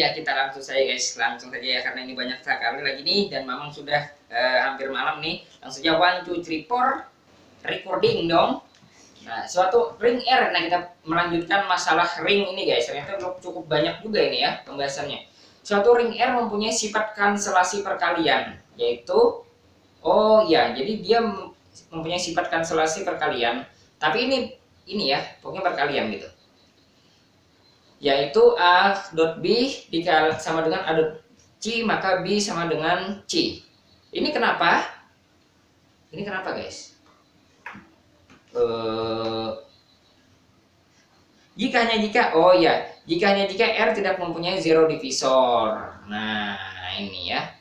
ya kita langsung saja guys, langsung saja ya karena ini banyak sekali lagi nih dan Mamang sudah uh, hampir malam nih. Langsung saja one two three four recording dong. Nah, suatu ring R. Nah, kita melanjutkan masalah ring ini guys. Ternyata cukup banyak juga ini ya pembahasannya. Suatu ring R mempunyai sifat kanselasi perkalian, yaitu oh ya, jadi dia mempunyai sifat kanselasi perkalian. Tapi ini ini ya, pokoknya perkalian gitu yaitu A dot B dikali sama dengan A dot C maka B sama dengan C. Ini kenapa? Ini kenapa guys? Uh, jika hanya jika oh ya jika hanya jika R tidak mempunyai zero divisor. Nah ini ya.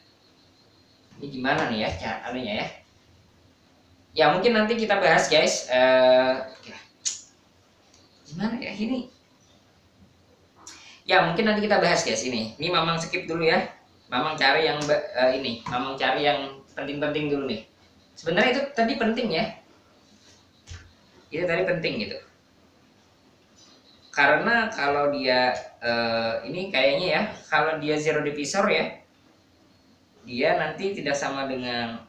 Ini gimana nih ya caranya ya? Ya mungkin nanti kita bahas guys uh, gimana ya ini ya mungkin nanti kita bahas guys ini. Ini mamang skip dulu ya. Mamang cari yang uh, ini mamang cari yang penting-penting dulu nih. Sebenarnya itu tadi penting ya. Itu tadi penting gitu. Karena kalau dia uh, ini kayaknya ya kalau dia zero divisor ya dia nanti tidak sama dengan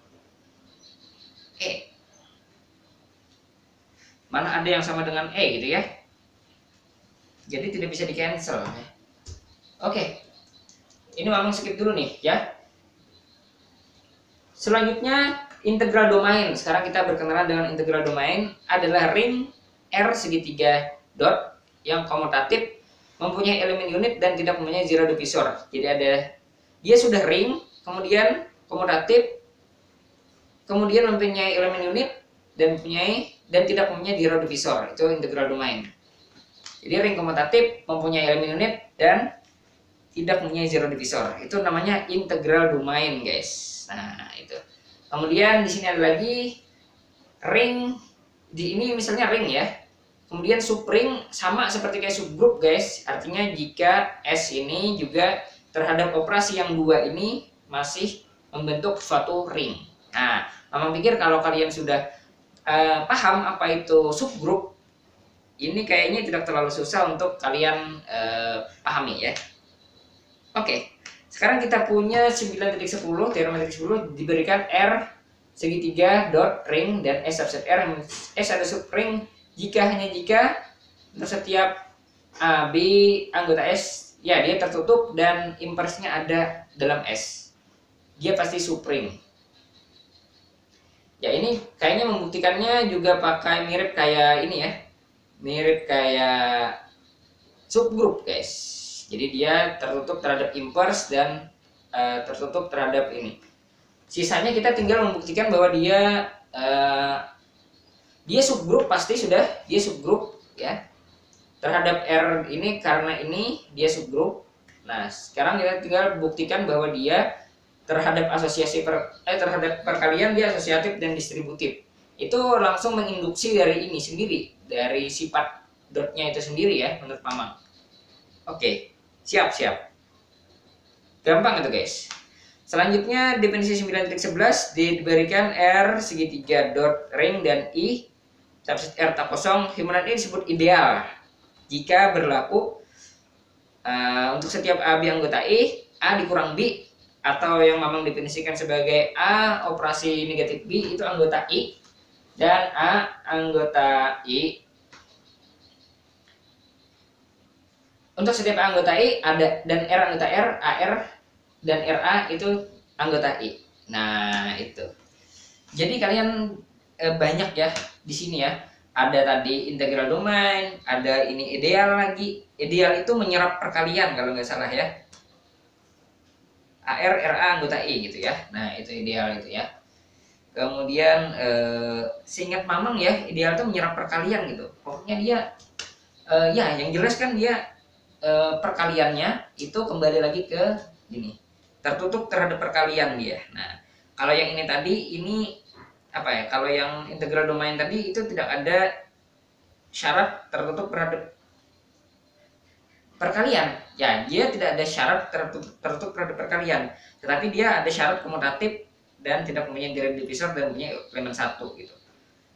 e. Mana ada yang sama dengan e gitu ya jadi tidak bisa di cancel. Ya. oke. Ini memang skip dulu nih ya. Selanjutnya integral domain. Sekarang kita berkenalan dengan integral domain adalah ring R segitiga dot yang komutatif mempunyai elemen unit dan tidak mempunyai zero divisor. Jadi ada dia sudah ring kemudian komutatif kemudian mempunyai elemen unit dan mempunyai dan tidak mempunyai zero divisor. Itu integral domain jadi ring komutatif mempunyai elemen unit dan tidak mempunyai zero divisor. Itu namanya integral domain, guys. Nah, itu. Kemudian di sini ada lagi ring di ini misalnya ring ya. Kemudian subring sama seperti kayak subgroup, guys. Artinya jika S ini juga terhadap operasi yang dua ini masih membentuk suatu ring. Nah, Mama pikir kalau kalian sudah uh, paham apa itu subgroup, ini kayaknya tidak terlalu susah untuk kalian uh, pahami ya. Oke, sekarang kita punya 9.10, teorema titik 10 diberikan R segitiga dot ring dan S subset R. S ada subring jika hanya jika untuk setiap A, B anggota S ya dia tertutup dan impersnya ada dalam S. Dia pasti subring ya ini kayaknya membuktikannya juga pakai mirip kayak ini ya mirip kayak subgroup guys. Jadi dia tertutup terhadap impers dan uh, tertutup terhadap ini. Sisanya kita tinggal membuktikan bahwa dia uh, dia subgroup pasti sudah dia subgroup ya. Terhadap R ini karena ini dia subgroup. Nah sekarang kita tinggal buktikan bahwa dia terhadap asosiasi per, eh terhadap perkalian dia asosiatif dan distributif. Itu langsung menginduksi dari ini sendiri dari sifat dotnya itu sendiri ya menurut Mamang. Oke, siap siap. Gampang itu guys. Selanjutnya definisi 9.11 diberikan R segitiga dot ring dan I subset R tak kosong himpunan ini disebut ideal jika berlaku uh, untuk setiap A B anggota I A dikurang B atau yang Mamang definisikan sebagai A operasi negatif B itu anggota I dan A anggota I. Untuk setiap anggota I ada dan R anggota R, AR dan RA itu anggota I. Nah, itu. Jadi kalian eh, banyak ya di sini ya. Ada tadi integral domain, ada ini ideal lagi. Ideal itu menyerap perkalian kalau nggak salah ya. AR, RA anggota I gitu ya. Nah, itu ideal itu ya kemudian eh, seingat mamang ya ideal itu menyerap perkalian gitu. Pokoknya dia eh, ya yang jelas kan dia eh, perkaliannya itu kembali lagi ke ini tertutup terhadap perkalian dia. Nah kalau yang ini tadi ini apa ya kalau yang integral domain tadi itu tidak ada syarat tertutup terhadap perkalian. Ya dia tidak ada syarat tertutup, tertutup terhadap perkalian tetapi dia ada syarat komutatif dan tidak mempunyai direct divisor dan mempunyai elemen satu gitu.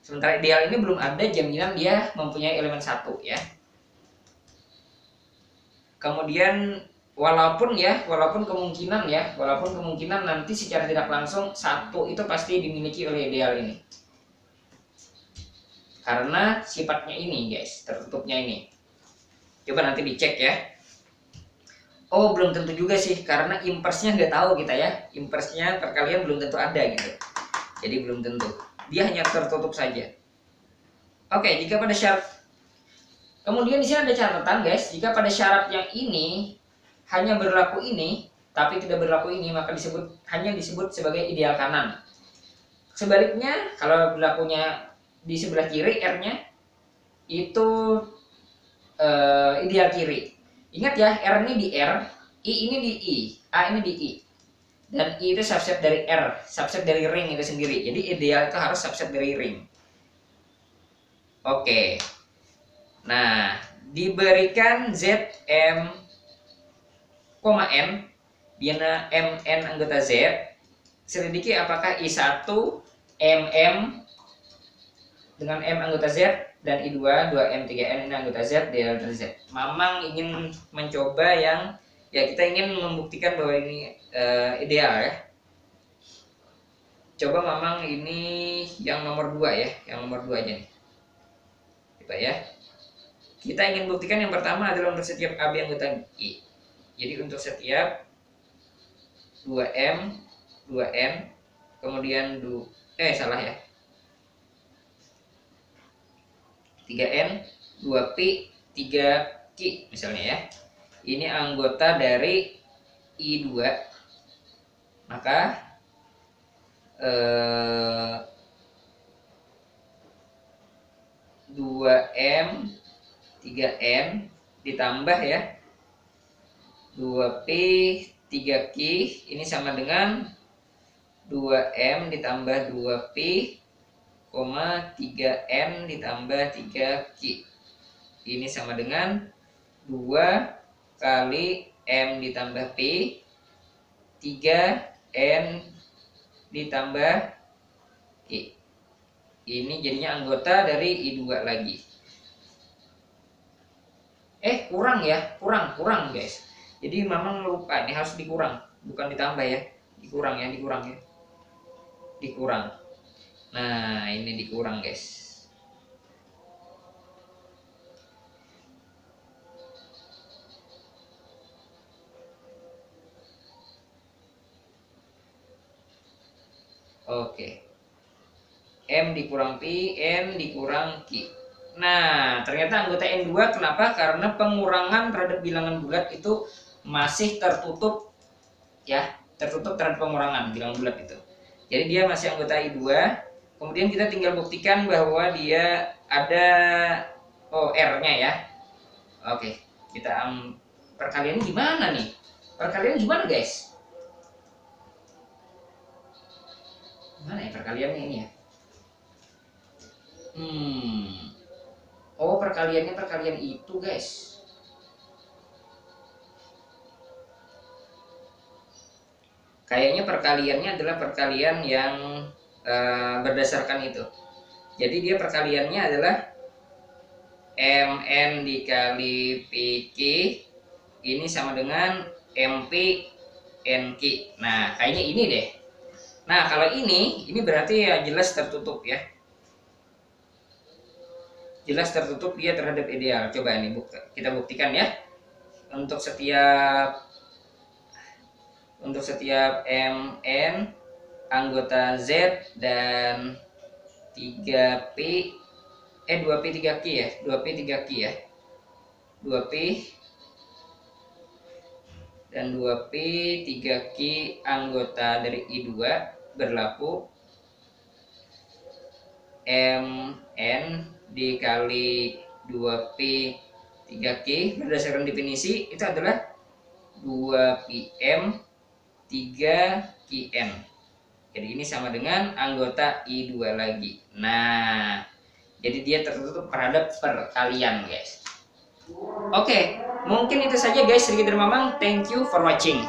Sementara ideal ini belum ada jaminan dia mempunyai elemen satu ya. Kemudian walaupun ya walaupun kemungkinan ya walaupun kemungkinan nanti secara tidak langsung satu itu pasti dimiliki oleh ideal ini karena sifatnya ini guys tertutupnya ini coba nanti dicek ya oh belum tentu juga sih karena impersnya nggak tahu kita ya. Impersnya perkalian belum tentu ada gitu. Jadi belum tentu. Dia hanya tertutup saja. Oke jika pada syarat kemudian di sini ada catatan guys. Jika pada syarat yang ini hanya berlaku ini tapi tidak berlaku ini maka disebut hanya disebut sebagai ideal kanan. Sebaliknya kalau berlakunya di sebelah kiri R-nya itu uh, ideal kiri. Ingat ya, R ini di R, I ini di I, A ini di I. Dan I itu subset dari R, subset dari ring itu sendiri. Jadi ideal itu harus subset dari ring. Oke. Nah, diberikan Z M, N, Biana MN anggota Z, selidiki apakah I1, MM, dengan M anggota Z dan I2 2M 3N ini anggota Z delta Z. Mamang ingin mencoba yang ya kita ingin membuktikan bahwa ini uh, ideal ya. Coba Mamang ini yang nomor 2 ya, yang nomor 2 aja nih. Coba ya. Kita ingin buktikan yang pertama adalah untuk setiap AB anggota I. Jadi untuk setiap 2M, 2N, kemudian du eh salah ya 3N, 2P, 3Q misalnya ya. Ini anggota dari I2. Maka eh, 2M, 3N ditambah ya 2P, 3Q ini sama dengan 2M ditambah 2P 3N ditambah 3Q. Ini sama dengan 2 kali M ditambah P 3N ditambah Q. Ini jadinya anggota dari I2 lagi. Eh, kurang ya, kurang, kurang guys. Jadi memang lupa, ini harus dikurang, bukan ditambah ya. Dikurang ya, dikurang ya. Dikurang. Nah, ini dikurang, guys. Oke. M dikurang P, N dikurang Q. Nah, ternyata anggota N2 kenapa? Karena pengurangan terhadap bilangan bulat itu masih tertutup ya, tertutup terhadap pengurangan bilangan bulat itu. Jadi dia masih anggota I2 kemudian kita tinggal buktikan bahwa dia ada oh R-nya ya. Oke kita um, perkalian gimana nih? Perkalian gimana guys? Gimana ya perkaliannya ini ya? Hmm. Oh perkaliannya perkalian itu guys. Kayaknya perkaliannya adalah perkalian yang Eh, berdasarkan itu. Jadi dia perkaliannya adalah MN dikali PQ ini sama dengan MP NQ. Nah, kayaknya ini deh. Nah, kalau ini, ini berarti ya jelas tertutup ya. Jelas tertutup dia terhadap ideal. Coba ini kita buktikan ya. Untuk setiap untuk setiap MN anggota Z dan 3P eh 2P 3Q ya? 2P 3Q ya? 2P dan 2P 3Q anggota dari I2 berlaku MN dikali 2P 3Q berdasarkan definisi itu adalah 2PM 3QN jadi ini sama dengan anggota I2 lagi. Nah, jadi dia tertutup terhadap perkalian, guys. Oke, mungkin itu saja guys dari Mamang. Thank you for watching.